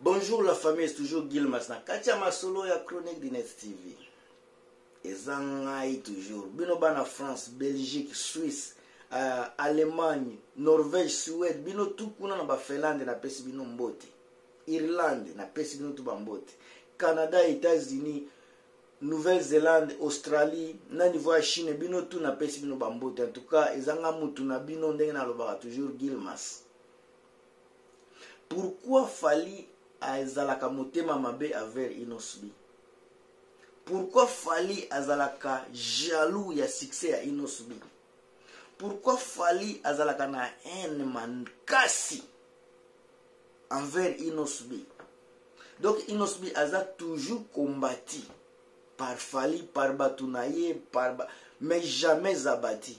Bonjour la famille, c'est toujours Gilmas na kati ya masolo ya Chronique du Net TV. Eza ngai toujours. Bino bana France, Belgique, Suisse, euh, Allemagne, Norvège, Suède, bino tout kuna na ba Finlande na pesi bino mbote. Irlande na pesi bino tout ba mbote. Canada, États-Unis, Nouvelle-Zélande, Australie, na niveau ya Chine, bino tout na pesi bino ba mbote. En tout cas, eza nga mutu na bino ndenge nalobaka toujours Gilmas. pourquoi fali azalaka motema mabe aver inosbi pourquoi fali azalaka jaloux ya succès ya inosbi pourquoi fali azalaka na haine makasi enver inosbi donc inosbi aza toujours combati par fali par bato na ye par ba... mais jamais abati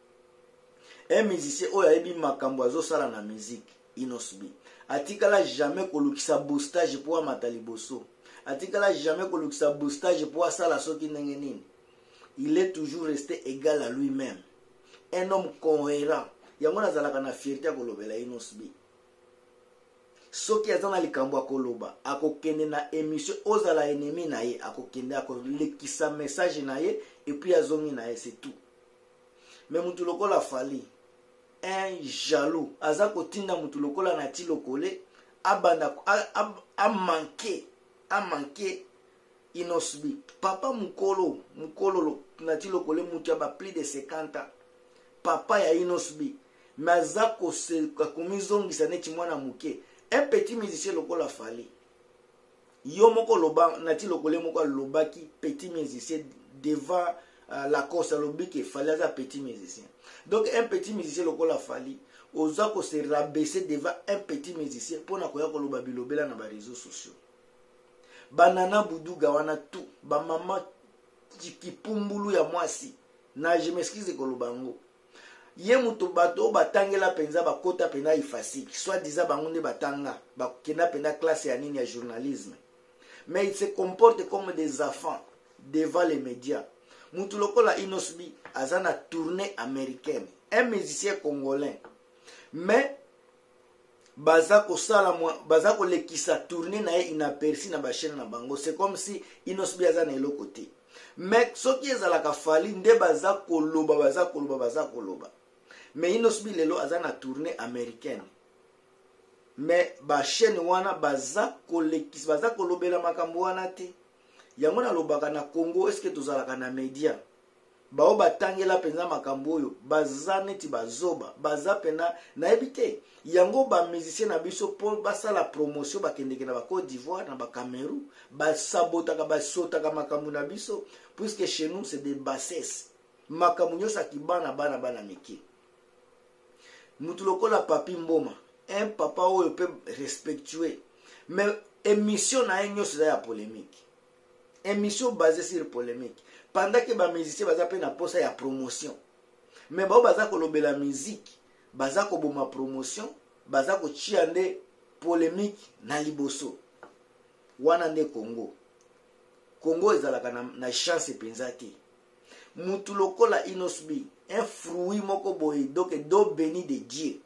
un musicien oyo ayebi makambo azosala na musique inosb atikala jamais kolukisa boostage mpo amata liboso atikala jamais kolukisa boostage mpo asala soki ndenge nini il est toujours resté égal à lui-même un homme cohérent yango nazalaka na fierté ya kolobela inosb soki aza na likambo akoloba akokende na émission ozala ennemi na ye akokende akolekisa message na ye epuis azongi na ye c'est tout mais mutu lokola fali un jaloux aza kotinda mutu lokola na ti lokole abanda amanke amanke inosbi papa mukolo mukolo na ti lokole mutu ya ba plus de 50 ans papa ya inosbi me aza komizongisa neti mwana moke un petit musicien lokola fali yo moko loba nati lokole moko alobaki petit musicien devant uh, lacoste alobi ke fali aza petit musicien donc un petit musicien lokola fali oza ko se rabaisser devant un petit musicien mpo na koya koloba bilobela na bareseau sociaux banana buduga wana tout bamama kipumbulu ya mwasi na je m'excuse koloba yango ye moto bato oyo batangela mpenza bakota mpenza ifasiki soit disant bango nde batanga bakenda mpenza classe ya nini ya journalisme mais il se comporte comme des enfants devant les médias moto lokola inosbi aza na tournée américaine un musicien congolais mais baza kosala baza kolekisa tourne na ye inaperci na bachaine na bango c'est comme si inosbi aza na eloko te mais soki ezalaka fali nde baza koloba baza koloba baza koloba mais inosbi lelo aza na tourne américaine mais bachaine wana baza kolekisa baza kolobela makambo wana te yango nalobaka na congo eske tozalaka na media baoyo batangela mpenza makambo oyo baza neti bazoba baza mpena nayebi te yango bamusicien na biso mpo basala promotion bakendeke na bacote d'ivoire na bacamerou basabotaka basotaka makambo na biso puisque chez nous c'est des bassesse makambo nyonso akibana bana bana mike motu lokola papi mboma un papa oyo mpe respectueux mais émission na ye nyonso eza ya polémique emission basée sur polemique pendant que ba musiciens baza pe na posa ya promotion mais bao baza kolobela musique baza koboma promotion baza kotia nde polemique na liboso wana nde congo congo ezalaka na, na chance mpenza te mutu lokola inosbi un fruit moko boye donc do beni de dieu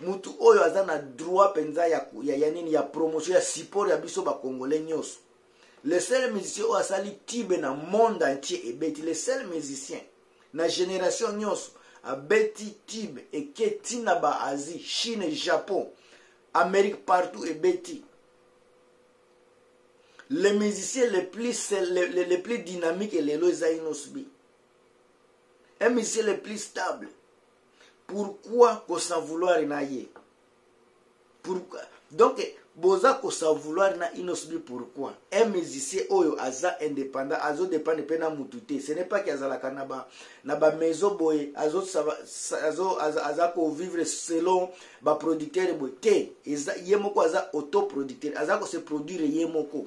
mutu oyo aza na droit mpenza ya, ya, ya nini ya promotion ya support ya biso bacongolais nyonso le seul musicien oyo asali tibe na monde entier ebeti le seul musicien na génération nyonso abeti tibe eke tina ba asie chine japon amérique partout ebeti le musicien le plus, le, le, le plus dynamique lelo eza inosbi un musicien le plus stable pourquoi kosan vouloir na ye pourquoi donc boza kosa vouloir na inosbi pourquoi un musicien oyo aza indépendant azo dépendre mpe na mutu te ce n'est pas ke azalaka na ba, na ba maison boye azo, azo, aza, aza kovivre selon baproducteur boye te eza, ye moko aza autoproducteur aza kose produire ye moko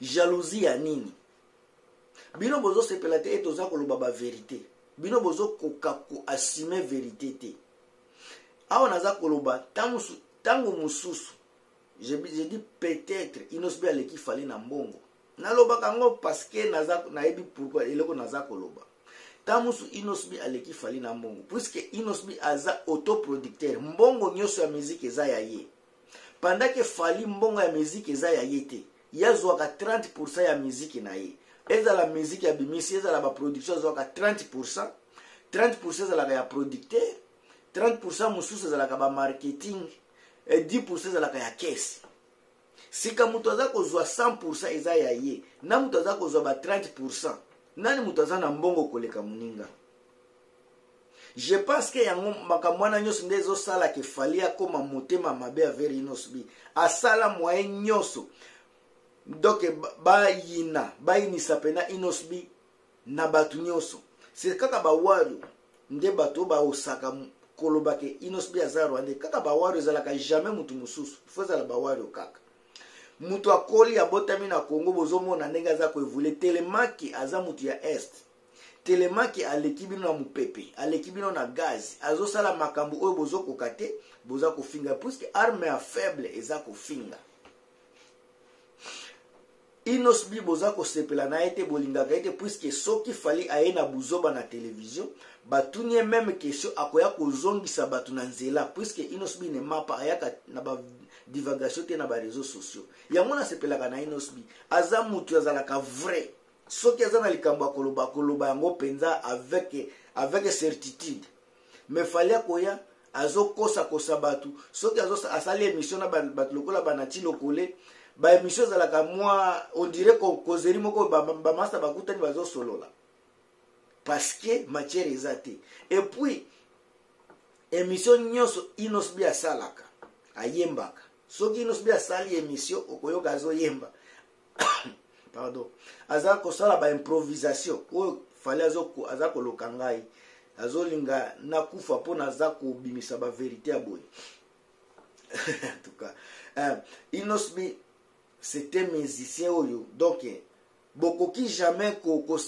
jalousie ya nini bino bozosepela te ete oza koloba baverité bino bozokoka koassume verité te awa naza koloba ntango mosusu je, je dis peut-être inos mpe aleki fali na mbongo nalobaka yango parceke nayebi pourkui eloko naza koloba ntango mosusu inosb aleki fali na mbongo puiske inosb aza autoproducteur mbongo nyonso ya miziki eza ya ye pendant que fali mbongo ya musique eza ya ye te ye azwaka 30 pourcent ya musique na ye ezala musique abimisi ezala baproduction azwaka 30 pourcent 30 pourcent ezalaka ya producteur 30 pourcent mosusu ezalaka bamarketing 10 pourcent ezalaka ya kese sika moto aza kozwa 100 pourcent eza ya ye na moto aza kozwa ba 30 pourcent nani moto aza na mbongo koleka moninga je pense que yango makambo wana nyonso nde ezosala ke fali akoma motema mabe ya veri inosbi asala mwaye nyonso donc bayina bayinisa mpena inosbi na bato nyonso se kaka bawario nde bato oyo baosaka koloba ke inosbi aza rwande kaka bawario ezalaka jamais motu mosusu fo ezala bawario kaka moto akoli abotami na congo bozomona ndenge aza koevole telemaki aza moto ya est telemaki aleki bino na mopepe aleki bino na gaz azosala makambo oyo bozokoka te boza kofinga puiske arme ya faible eza kofinga inos bi boza kosepela na ye te bolingaka ye te puiske soki fali aye na buzoba na televizio batuni ye meme question akoya kozongisa bato na nzela puiske inos bi ne mapa ayaka na ba divagation te na bareseau sociaux yango nasepelaka na inosbi aza mutu azalaka vrai soki aza na likambo ya koloba akoloba yango mpenza avec, avec certitude me fali akoya azokosakosa bato soki asali émission na bato lokola banati lokole baémission ezalaka mwa ondire kozeri moko bamasta bakutani bazosolola parce que matière eza te epuis émission nyonso inosbi asalaka ayembaka soki inosbi asali émission okoyoka azoyemba pardon aza kosala ba improvisation oyo fali aza koloka ngai azolinga nakufa mpo naza kobimisa baverité ya boye en tout cas euh, inosbi c'était musicien oyo donc bokoki jamais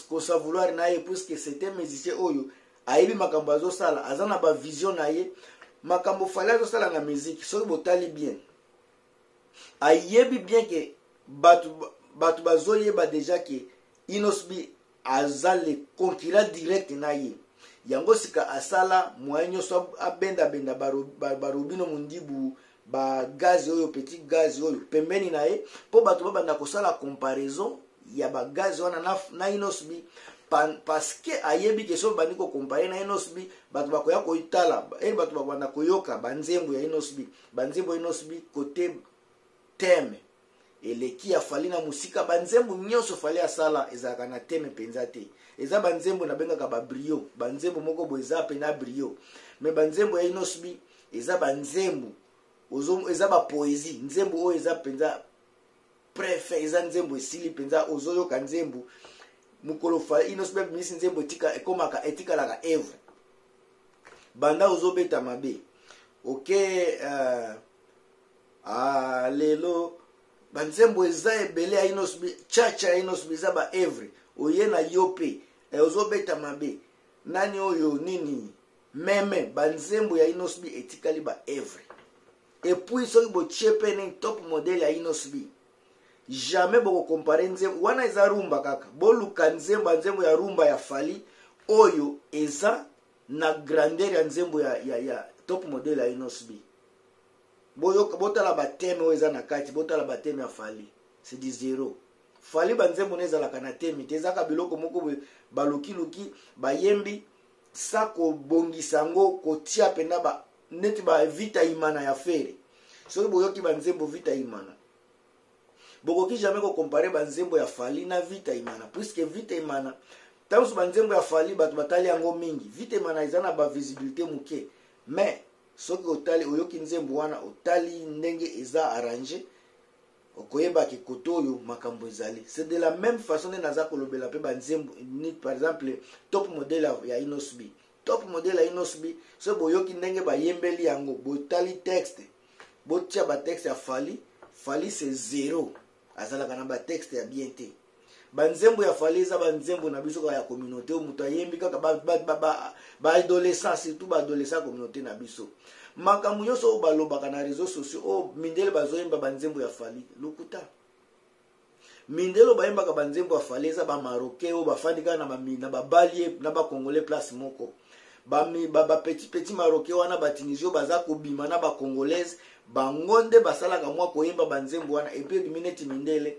kosavouloir na ye puisque c'était musicien oyo ayebi makambo azosala aza na bavision na ye makambo fali azosala na miziki soki botali bien ayebi bien ke bato bato bazoyeba deja ke inosb aza le concurrent direct na ye yango sika asala moyen nyonso abendabenda barobino ba, ba mondibu bagaz oyo petit gaz oyo pembeni na ye mpo bato babanda kosala comparaison ya bagaz wana na, na inosb parceke ayebi ke soki bandi kokompare na inosb bato bakoya koitala eye bato bakobanda koyoka banzembo ya inosb Banzembo ye nyonso bi kote teme eleki ya fali na mosika banzembo nyonso fali asala ezalaka na teme mpenza te eza banzembo nabengaka babrio banzembo moko boye eza mpe na brio me banzembo ya inosbi eza banzembo eza bapoesie nzembo oyo eza mpenza prefe eza nzembo esili mpenza ozoyoka nzembo mokolo fa inosbi abimisi nzembo ekomaka etikalaka evre banda ozobeta mabe oke uh, ah, lelo banzembo eza ebele ya inos chacha ya inos eza ba evre oye na yo mpe eh, ozobeta mabe nani oyo nini meme banzembo ya inosbi etikali ba evre epuis soki botie mpe nini top modele ya inosbi jamais boko compare nzembo wana eza rumba kaka boluka nzembo ya nzembo ya rumba ya fali oyo eza na grandeur ya nzembo ya, ya, ya top modele ya inosb boyoka botala bateme oyo eza na kati botala bateme ya fali c'est du zero fali banzembo na ezalaka na temi te ezaka biloko moko boye balukiluki bayembi sa kobongisa yango kotia mpenza ba neti ba vita imana ya fere soki boyoki banzembo vita imana bokoki jamais kokompare banzembo ya fali na vita imana puiske vita imana ntango mosusu banzembo ya fali bato batali yango mingi vita imana eza na bavisibilité moke mais soki otali oyoki nzembo wana otali ndenge eza arrange okoyeba ke kote oyo makambo ezali c'est de la même façon nde naza kolobela mpe banzembo par exemple top model ya inosb top model ya inosb so boyoki ndenge bayembeli yango botali texte botia batexte ya fali fali se zero azalaka na batexte ya bien te banzembo ya fali eza banzembo na biso kaka ya communauté oyo moto ayembi kaka baadolescent surtout baadolescent ya communauté na biso makambo nyonso oyo balobaka na réseau sociaux oyo oh, mindele bazoyemba banzembo ya fali lokuta mindelo bayembaka banzembo ya fale eza bamaroke oyo bafandi kaka na babalie na bacongolais place moko bapetit petit maroke wana batunisio baza kobima na bacongolaise bango nde basalaka mwa koyemba banzembo wana epuis ebimi neti mindele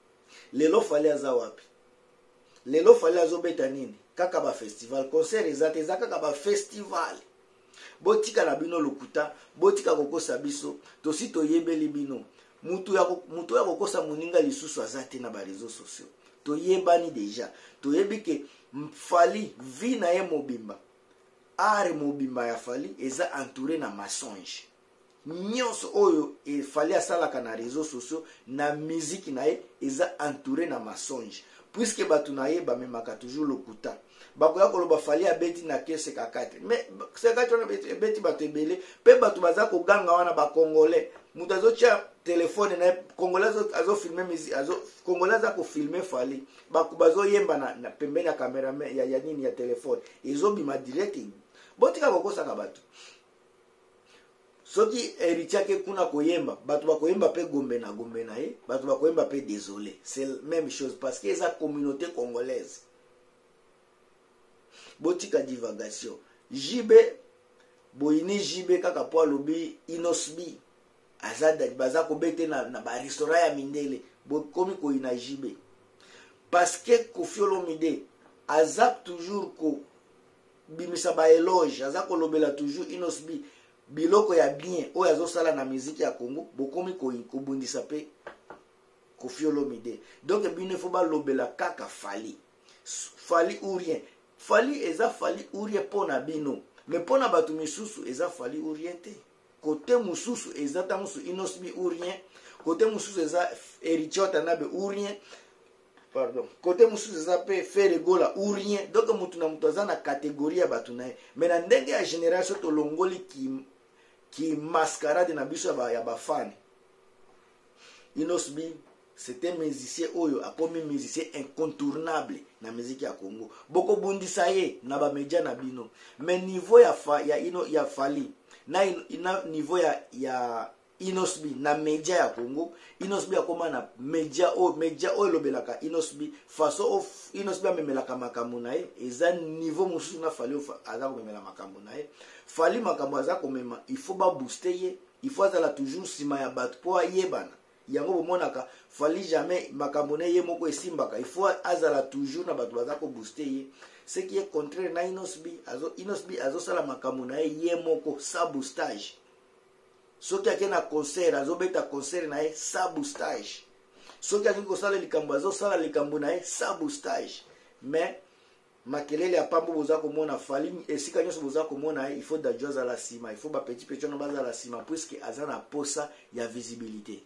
lelo fali aza wapi lelo fali azobeta nini kaka bafestival concert eza te eza kaka bafestival botika na bino lokuta botika kokosa biso tosi toyebeli bino moto oyo akokosa moninga lisusu aza te na bareseau sociaux toyebani deja toyebi ke fali vi na ye mobimba are mobimba ya fali eza entouré na mensonge nyonso oyo efali asalaka na réseau sociaux na miziki na ye eza entouré na mensonge puisque bato na ye bamemaka toujours lokuta bakoya koloba fali abeti na ke sekakate me sekakate wana ebeti bato ebele mpe bato baza koganga wana bacongolais moto azotya telefone na congolais azofilme azo congolais aza kofilme fali bato bazoyemba na, na pembeni ya cameraman ya, ya nini ya telefone ezobima direct botika kokosaka bato soki héritier ake kuna koyemba bato bakoyemba mpe gombe na gombe na ye bato bakoyemba mpe désolé c'est même chose parce que eza communauté congolaise botika divagation jb boyini jb kaka mpo alobi inosbi aza baza kobete na, na barestaurant ya mindele bokomi koyina jb parce que kofiolomide aza toujours ko bimisa ba eloge aza kolobela toujours inosb biloko ya bien oyo azosala na miziki ya congo bokomi kobundisa mpe kofiolomide donc bino efo balobela kaka fali fali ou rien fali eza fali ou rien mpo na bino me mpo na bato misusu eza fali ou rien te kote mosusu eza ntango mosusu inosb ou rien kote mosusu eza eritiota nabe ou rien pardon kote mosusu eza mpe faire egola ou rien donc motu na motu aza na kategorie ya bato na ye mai na ndenge ya général so tolongoli kimascarade ki na biso ya bafane inosbi c'est un musicien oyo akomi musicien incontournable na miziki ya congo bokobundisa ye na bamedia na bino mais niveau ya, fa, ya, ino, ya fali na, na niveau ya, ya, inosb na media ya congo inosb akoma na media oyo media oyo elobelaka inosb façon oyo inosb amemelaka makambo na ye eza niveau mosusu na fali oyo aza komemela makambo na ye fali makambo aza komema il faut babooste ye il faut azala toujours nsima ya bato mpo ayebana yango bomonaka fali jamais makambo na ye moko esimbaka il faut azala toujours na bato baza kobooste ye ce qui est contraire na inosb inosb azosala makambo na ye ye moko sa boostage soki ake na concert azobeta concert na ye sa boustage soki alingi kosala likambo azosala likambo na ye sa boustage mais makelele ya pambo boza komona fali esika nyonso boza komona ye il faut dadio azala nsima il faut bapetit petit wana bazala nsima puiske aza na posa ya visibilité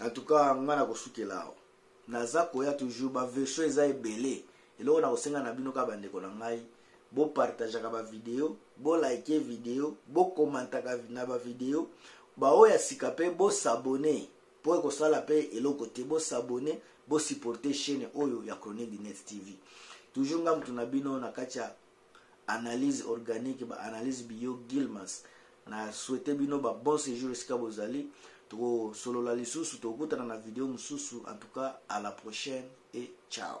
en tout cas ngai nakosukela awa naza koya toujours ba version eza ebele eloko na kosenga na bino kaka bandeko na ngai bopartageaka bavideo bolike video bokomantaka na bavideo baoyo ya sika mpe bosabone mpo ekosala mpe eloko te bosabone bosupporte chaîne oyo ya chronique du net tv toujours nga moto na bino na kati ya analyse organique ba analyse bio gilmas na souhaite bino ba bon séjour esika bozali tokosolola lisusu tokutana na video mosusu en tout cas à la prochaine et ciao